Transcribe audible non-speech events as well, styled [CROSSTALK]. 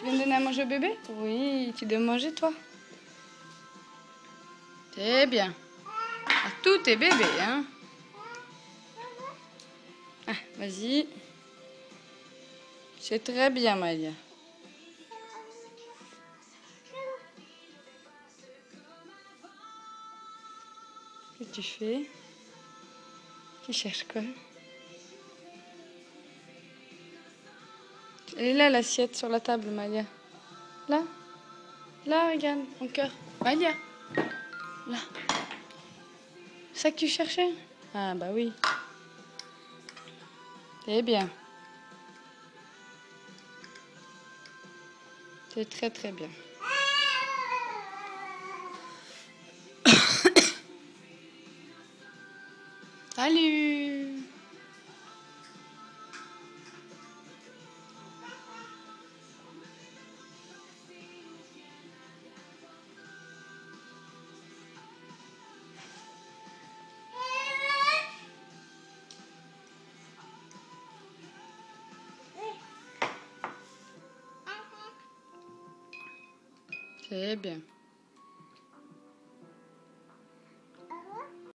Tu viens de donner à manger au bébé Oui, tu dois manger toi. C'est bien. À tous tes bébés, hein Ah, vas-y. C'est très bien, Malia. Qu'est-ce que tu fais? Tu cherches quoi? Elle est là, l'assiette sur la table, Malia. Là Là, regarde, mon cœur. Malia Là. C'est ça que tu cherchais? Ah, bah oui. C'est bien. C'est très très bien. [COUGHS] Salut C'est bien.